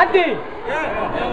Andy.